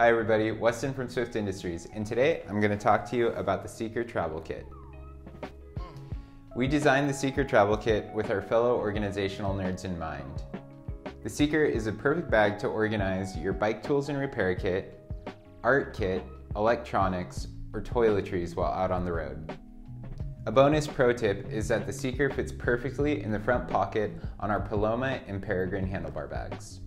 Hi everybody, Weston from Swift Industries, and today I'm going to talk to you about the Seeker Travel Kit. We designed the Seeker Travel Kit with our fellow organizational nerds in mind. The Seeker is a perfect bag to organize your bike tools and repair kit, art kit, electronics, or toiletries while out on the road. A bonus pro tip is that the Seeker fits perfectly in the front pocket on our Paloma and Peregrine handlebar bags.